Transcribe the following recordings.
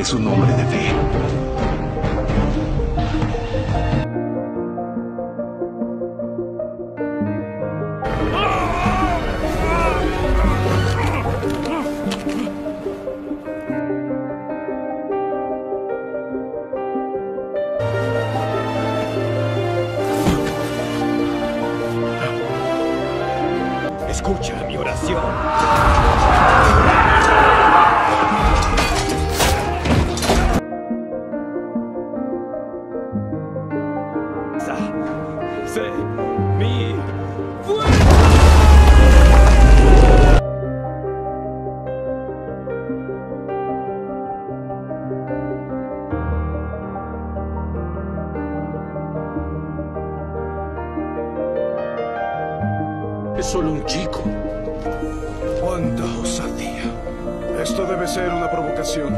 eres un hombre de fe. Escucha mi oración. Solo un chico. ¡Cuánta osadía! Esto debe ser una provocación.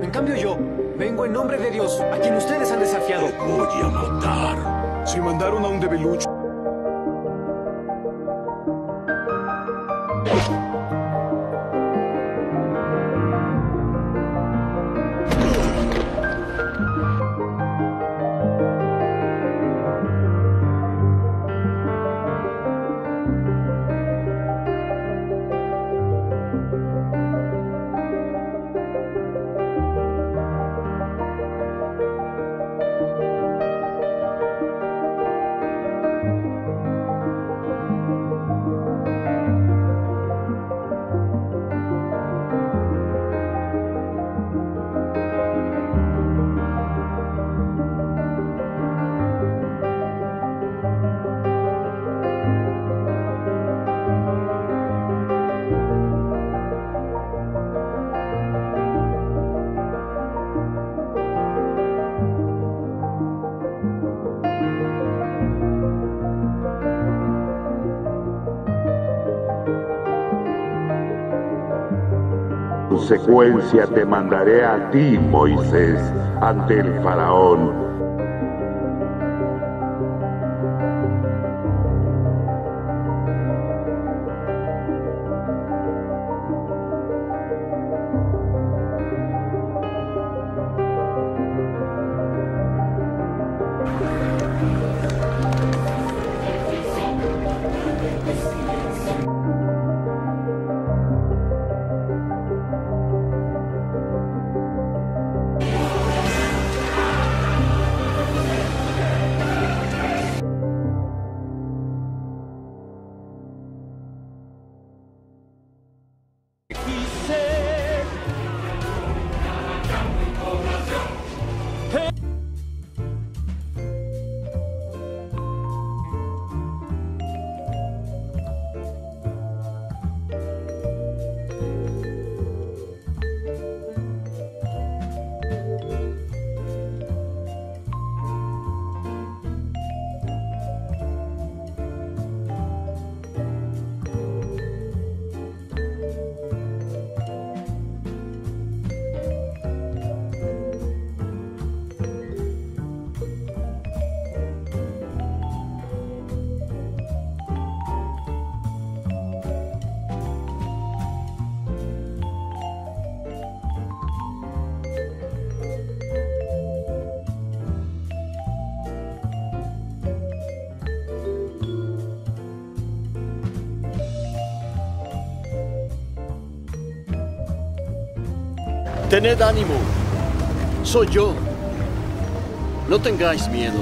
En cambio yo, vengo en nombre de Dios, a quien ustedes han desafiado. Voy a matar. Si mandaron a un debilucho, consecuencia te mandaré a ti, Moisés, ante el faraón. Tened ánimo. Soy yo. No tengáis miedo.